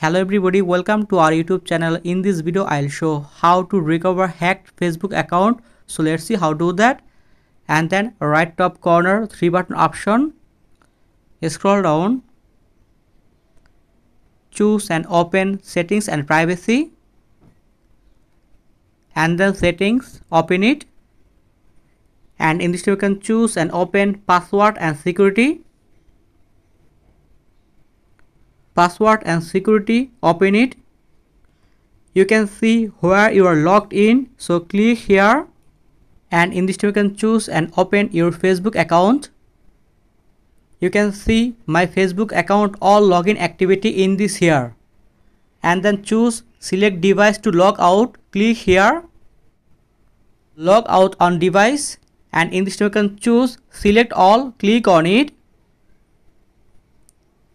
Hello everybody, welcome to our YouTube channel. In this video, I'll show how to recover hacked Facebook account. So let's see how to do that. And then right top corner, three button option. Scroll down. Choose and open settings and privacy. And then settings, open it. And in this you can choose and open password and security password and security open it. You can see where you are logged in so click here. And in this you can choose and open your facebook account. You can see my facebook account all login activity in this here. And then choose select device to log out. Click here. Log out on device. And in this you can choose select all. Click on it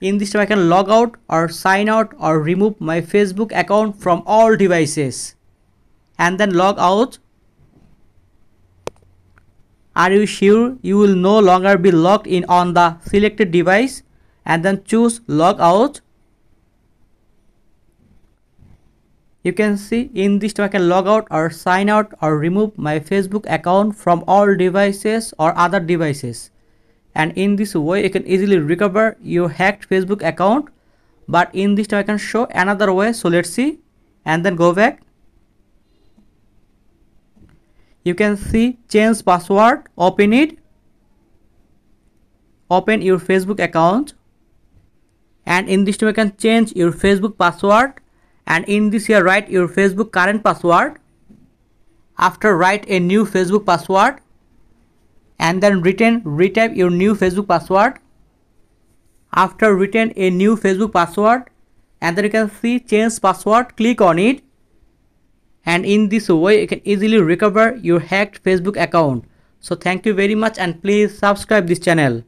in this time I can log out or sign out or remove my Facebook account from all devices. And then log out. Are you sure you will no longer be logged in on the selected device? And then choose log out. You can see in this time I can log out or sign out or remove my Facebook account from all devices or other devices and in this way you can easily recover your hacked facebook account. But in this time i can show another way. So let's see. And then go back. You can see change password. Open it. Open your facebook account. And in this time you can change your facebook password. And in this here write your facebook current password. After write a new facebook password and then return retype your new Facebook password. After return a new Facebook password and then you can see change password click on it. And in this way you can easily recover your hacked Facebook account. So thank you very much and please subscribe this channel